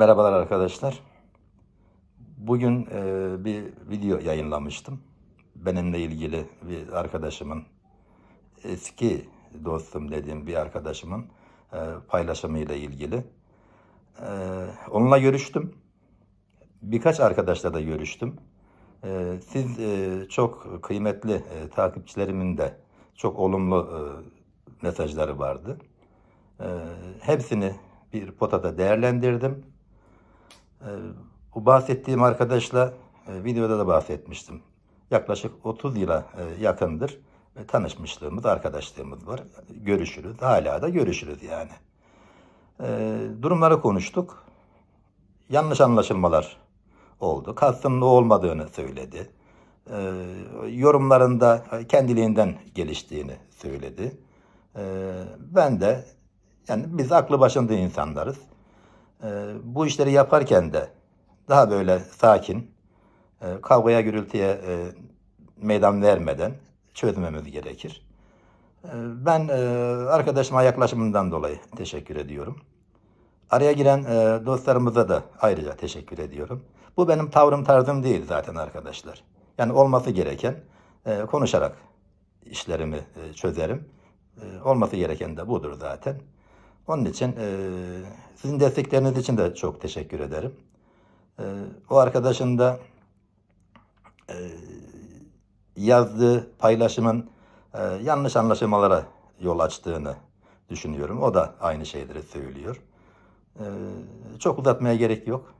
Merhabalar arkadaşlar. Bugün e, bir video yayınlamıştım. Benimle ilgili bir arkadaşımın, eski dostum dediğim bir arkadaşımın e, paylaşımıyla ilgili. E, onunla görüştüm. Birkaç arkadaşla da görüştüm. E, siz e, çok kıymetli e, takipçilerimin de çok olumlu e, mesajları vardı. E, hepsini bir potada değerlendirdim. Ee, bu bahsettiğim arkadaşla e, videoda da bahsetmiştim. Yaklaşık 30 yıla e, yakındır ve tanışmışlığımız, arkadaşlığımız var. Görüşürüz. Hala da görüşürüz yani. Ee, durumları konuştuk. Yanlış anlaşılmalar oldu. Kastının olmadığını söyledi. Ee, yorumlarında kendiliğinden geliştiğini söyledi. Ben de yani biz aklı başında insanlarız. Ee, bu işleri yaparken de daha böyle sakin, e, kavgaya gürültüye e, meydan vermeden çözmemiz gerekir. Ee, ben e, arkadaşıma yaklaşımından dolayı teşekkür ediyorum. Araya giren dostlarımıza da ayrıca teşekkür ediyorum. Bu benim tavrım tarzım değil zaten arkadaşlar. Yani olması gereken konuşarak işlerimi çözerim. Olması gereken de budur zaten. Onun için e, sizin destekleriniz için de çok teşekkür ederim. E, o arkadaşın da e, yazdığı paylaşımın e, yanlış anlaşılmalara yol açtığını düşünüyorum. O da aynı şeyleri söylüyor. E, çok uzatmaya gerek yok.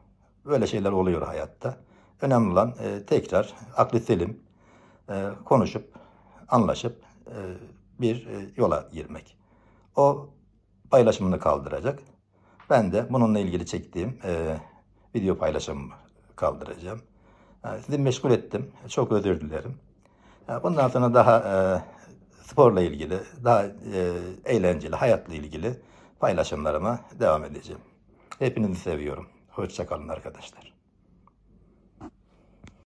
Böyle şeyler oluyor hayatta. Önemli olan e, tekrar aklı selim e, konuşup anlaşıp e, bir e, yola girmek. O paylaşımını kaldıracak. Ben de bununla ilgili çektiğim e, video paylaşımımı kaldıracağım. Yani sizi meşgul ettim. Çok özür dilerim. Yani bundan sonra daha e, sporla ilgili, daha e, eğlenceli, hayatla ilgili paylaşımlarıma devam edeceğim. Hepinizi seviyorum. Hoşçakalın arkadaşlar.